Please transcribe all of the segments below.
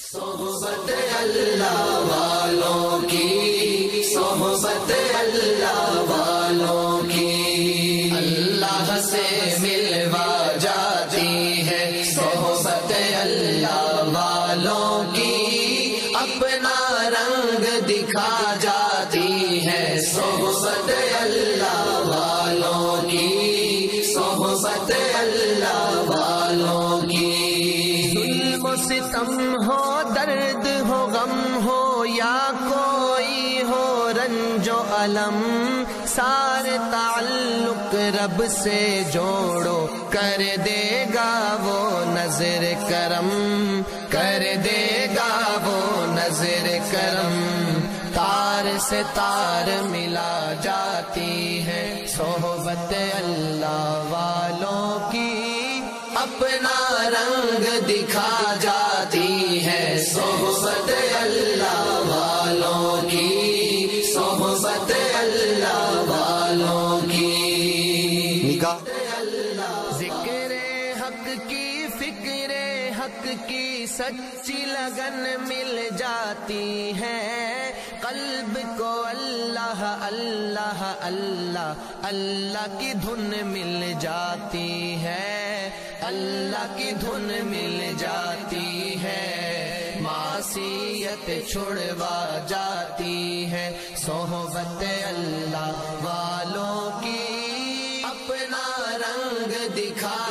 सोहबत अल्लाह वालों की, सोहबत अल्लाह वालों की। अल्लाह से मिलवा जाती है सोहबत अल्लाह वालों की। अपना रंग दिखा जाती है सोहबत अल्लाह वालों की, सोहबत अल्लाह वालों की। सितम या कोई हो रंजो अलम, सारे ताल्लुक रब से जोड़ो। कर देगा वो नज़र करम, कर देगा वो नज़र करम। तार से तार मिला जाती है सोहबत अल्लाह वालों की, अपना रंग दिखा जाती अल्लाह वालों की। निगाह। ज़िक्र हक की फ़िक्र हक की सच्ची लगन मिल जाती है। कल्ब को अल्लाह अल्लाह अल्लाह अल्लाह की धुन मिल जाती है। अल्लाह की धुन मिल जाती है। मासीयत छुड़वा जाती है। सोहबत अल्लाह वालों की अपना रंग दिखा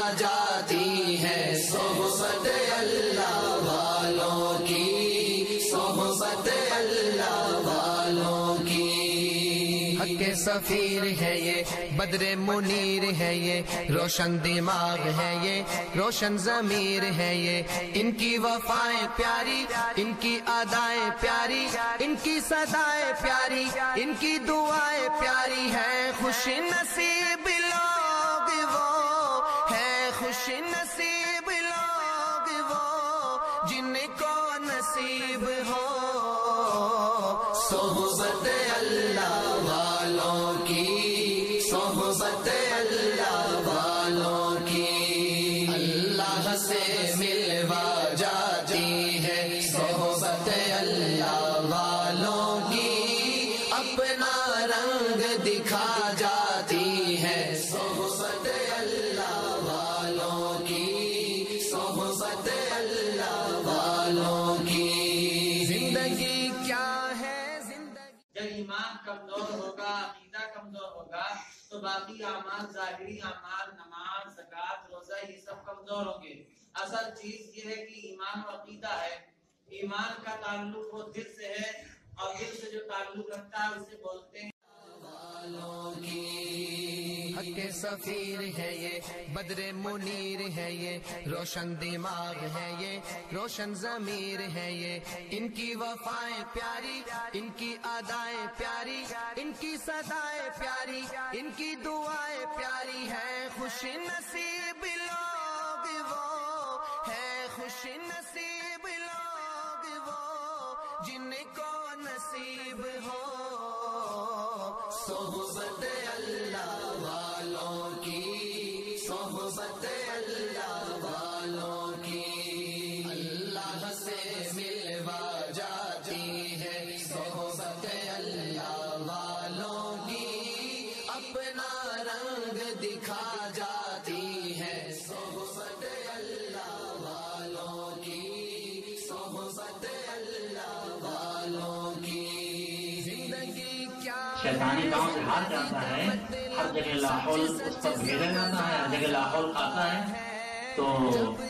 हक सफीर है ये, बदरे मुनीर है ये, रोशन दिमाग है ये, रोशन जमीर है ये। इनकी वफाएँ प्यारी, इनकी अदाएँ प्यारी, इनकी सदाएँ प्यारी, इनकी दुआएँ प्यारी है। खुशी नसीब सोहबत अल्लाह वालों की सोहबत अल्लाह बाकी आमाल जाहिरी आमाल नमाज़, जक़ात, रोजा, ये सब कमज़ोर होंगे। असल चीज़ ये है कि ईमान और अकीदा है। ईमान का ताल्लुक वो दिल से है और दिल से जो ताल्लुक रखता है, उसे बोलते हैं सफीर है ये, बदरे मुनीर है ये, रोशन दिमाग है ये, रोशन जमीर है ये। इनकी वफाएँ प्यारी, इनकी अदाएँ प्यारी, इनकी सदाएँ प्यारी, इनकी दुआएँ प्यारी है। खुश नसीब लोग वो है, खुश नसीब लोग वो, जिनको नसीब हो। सोहबत अल्लाह की सोहबत अल्लाह शैतानी गाँव से हार जाता है, हर जगह लाहौल उस पर भेजा जाता है, हर जगह लाहौल खाता है। तो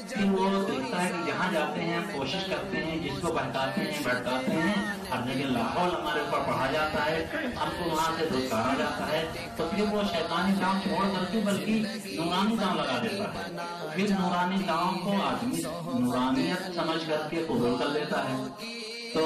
फिर वो देखता है कि जहाँ जाते हैं, कोशिश करते हैं, जिसको बहकाते हैं भड़काते हैं, हर जगह लाहौल हमारे ऊपर पढ़ा जाता है, हमको वहाँ से धुतकारा जाता है। तो फिर वो शैतानी काम छोड़ करके बल्कि नूरानी काम लगा देता है। फिर नूरानी काम को आदमी, नूरानियत समझ करके कबूल कर लेता है। तो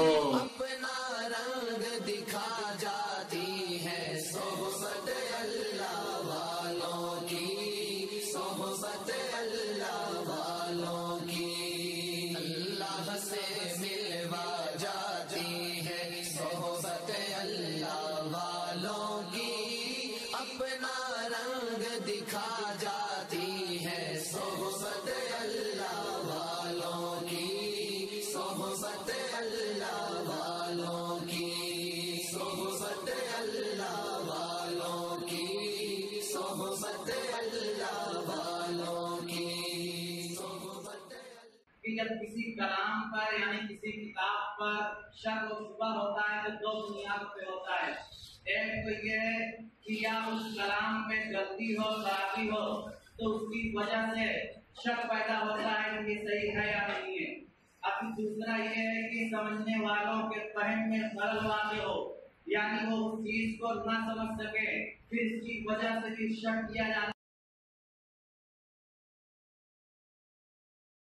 अपना रंग दिखा जाती है सोहबत अल्लाह वालों की सोहबत किसी कलाम पर, यानी किसी किताब पर शक और शुबा होता है तो दो बुनियाद पे होता है। एक तो ये है कि या उस कलाम में गलती हो खराबी हो तो उसकी वजह से शक पैदा होता है कि सही है या नहीं है। अभी दूसरा ये है कि समझने वालों के पहन में खलल वाक़ हो, यानी वो उस चीज़ को ना समझ सके, फिर इसकी वजह से भी शक किया जाता